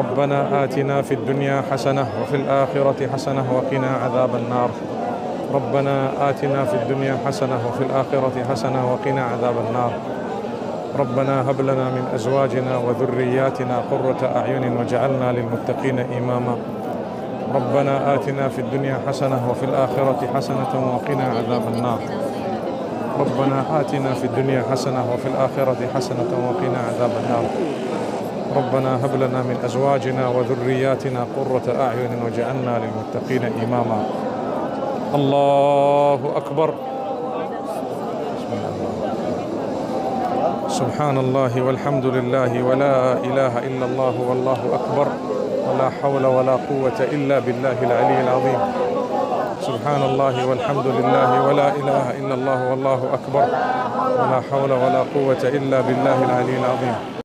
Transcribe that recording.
ربنا آتنا في الدنيا حسنة وفي الآخرة حسنة وقنا عذاب النار. ربنا آتنا في الدنيا حسنة وفي الآخرة حسنة وقنا عذاب النار. ربنا هب لنا من أزواجنا وذرياتنا قرة أعين وجعلنا للمتقين إماما. ربنا آتنا في الدنيا حسنة وفي الآخرة حسنة وقنا عذاب النار. ربنا آتنا في الدنيا حسنة وفي الآخرة حسنة وقنا عذاب النار. ربنا هب لنا من أزواجنا وذرياتنا قرة أعين وجعلنا للمتقين إماما. الله أكبر. سبحان الله والحمد لله ولا إله إلا الله والله أكبر. ولا حول ولا قوة إلا بالله العلي العظيم. سبحان الله والحمد لله ولا إله إلا الله والله أكبر. ولا حول ولا قوة إلا بالله العلي العظيم.